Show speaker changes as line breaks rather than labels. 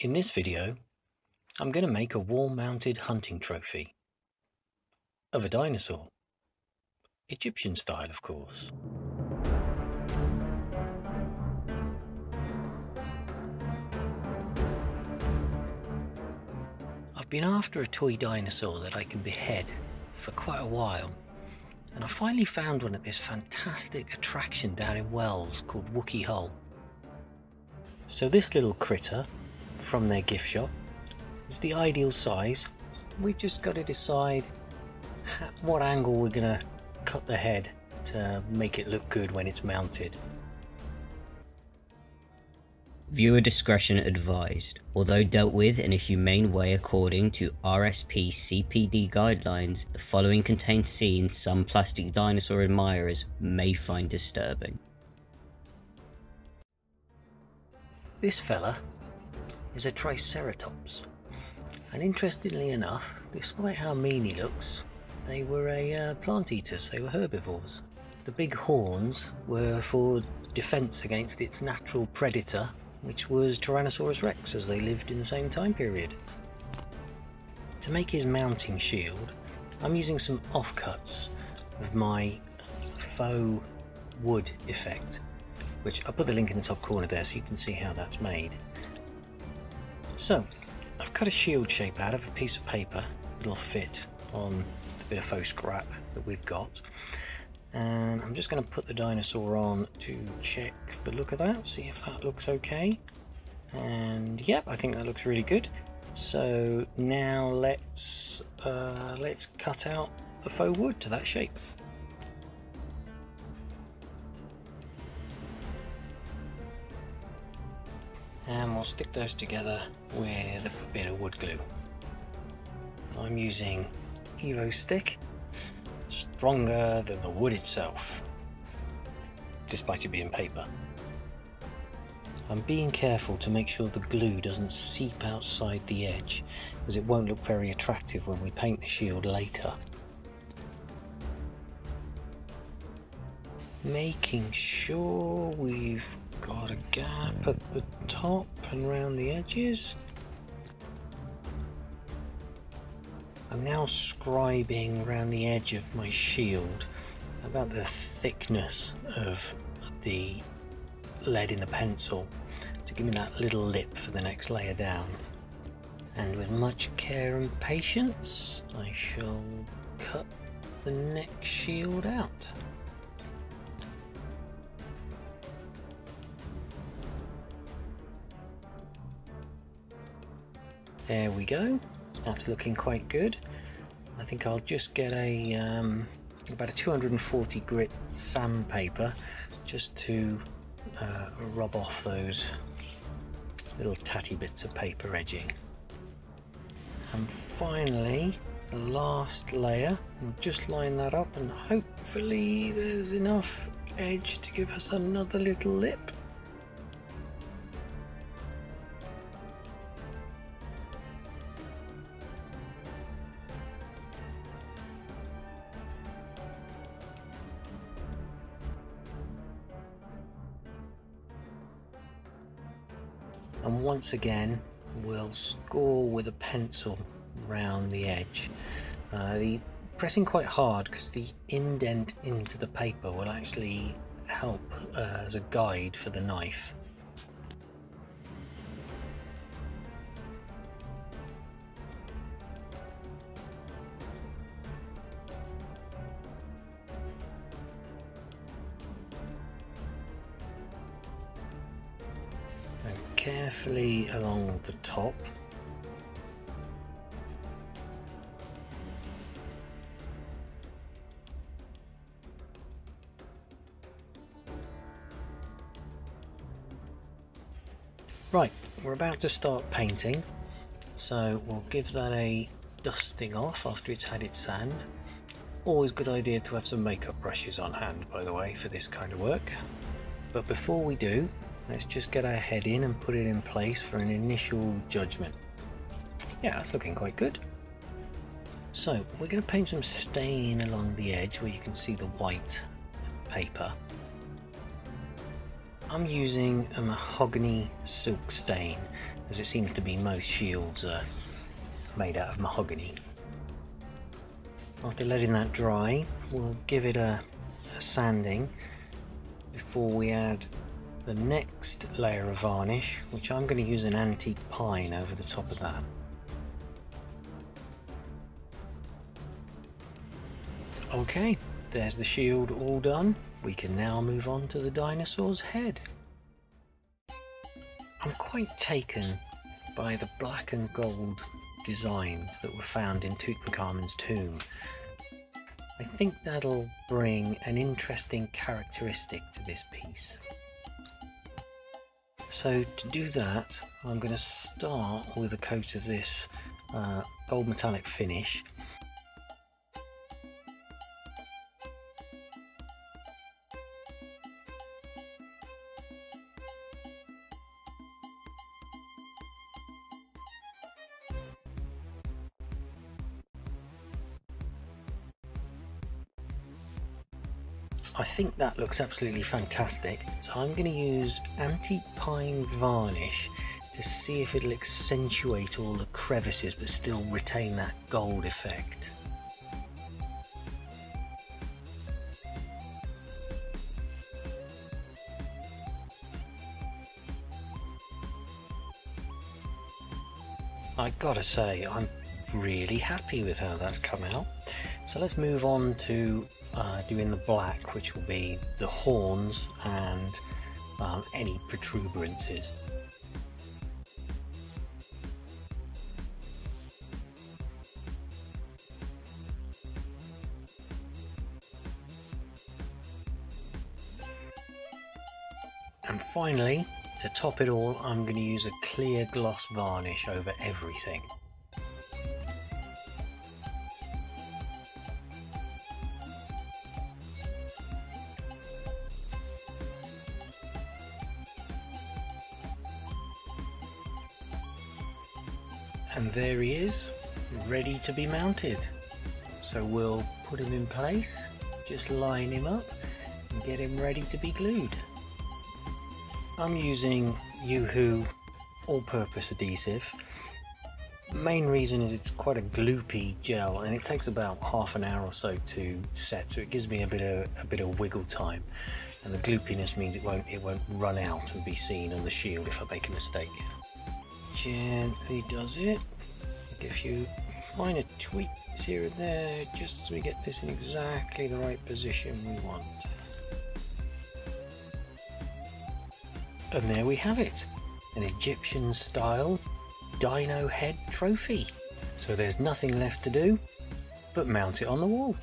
In this video, I'm going to make a wall-mounted hunting trophy of a dinosaur. Egyptian style, of course. I've been after a toy dinosaur that I can behead for quite a while and I finally found one at this fantastic attraction down in Wells called Wookey Hole. So this little critter from their gift shop is the ideal size. We've just got to decide what angle we're going to cut the head to make it look good when it's mounted.
Viewer discretion advised. Although dealt with in a humane way according to RSP CPD guidelines, the following contains scenes some plastic dinosaur admirers may find disturbing.
This fella is a Triceratops. And interestingly enough, despite how mean he looks, they were a uh, plant eaters, they were herbivores. The big horns were for defense against its natural predator, which was Tyrannosaurus rex as they lived in the same time period. To make his mounting shield, I'm using some offcuts of my faux wood effect, which I'll put the link in the top corner there so you can see how that's made. So, I've cut a shield shape out of a piece of paper It'll fit on the bit of faux scrap that we've got and I'm just going to put the dinosaur on to check the look of that, see if that looks okay. And yep, I think that looks really good. So now let's uh, let's cut out the faux wood to that shape. And we'll stick those together with a bit of wood glue. I'm using Evo-Stik stronger than the wood itself, despite it being paper. I'm being careful to make sure the glue doesn't seep outside the edge, as it won't look very attractive when we paint the shield later. Making sure we've got a gap at the top and round the edges. I'm now scribing around the edge of my shield about the thickness of the lead in the pencil to give me that little lip for the next layer down. And with much care and patience, I shall cut the next shield out. There we go. That's looking quite good. I think I'll just get a um, about a 240 grit sandpaper just to uh, rub off those little tatty bits of paper edging. And finally, the last layer, we'll just line that up and hopefully there's enough edge to give us another little lip. And once again we'll score with a pencil around the edge. Uh, the pressing quite hard because the indent into the paper will actually help uh, as a guide for the knife. Carefully along the top. Right, we're about to start painting, so we'll give that a dusting off after it's had its sand. Always good idea to have some makeup brushes on hand, by the way, for this kind of work. But before we do, Let's just get our head in and put it in place for an initial judgment. Yeah, that's looking quite good. So we're going to paint some stain along the edge where you can see the white paper. I'm using a mahogany silk stain as it seems to be most shields are made out of mahogany. After letting that dry we'll give it a, a sanding before we add the next layer of varnish which I'm going to use an antique pine over the top of that. Okay, there's the shield all done. We can now move on to the dinosaur's head. I'm quite taken by the black and gold designs that were found in Tutankhamun's tomb. I think that'll bring an interesting characteristic to this piece. So to do that, I'm going to start with a coat of this uh, gold metallic finish I think that looks absolutely fantastic. So I'm going to use antique pine varnish to see if it'll accentuate all the crevices but still retain that gold effect. I gotta say, I'm really happy with how that's come out. So let's move on to uh, doing the black, which will be the horns and um, any protuberances. And finally, to top it all, I'm going to use a clear gloss varnish over everything. And there he is ready to be mounted. So we'll put him in place just line him up and get him ready to be glued. I'm using Uhu all-purpose adhesive. Main reason is it's quite a gloopy gel and it takes about half an hour or so to set so it gives me a bit of a bit of wiggle time. And the gloopiness means it won't it won't run out and be seen on the shield if I make a mistake gently does it. A few minor tweaks here and there just so we get this in exactly the right position we want. And there we have it, an Egyptian style dino head trophy. So there's nothing left to do but mount it on the wall.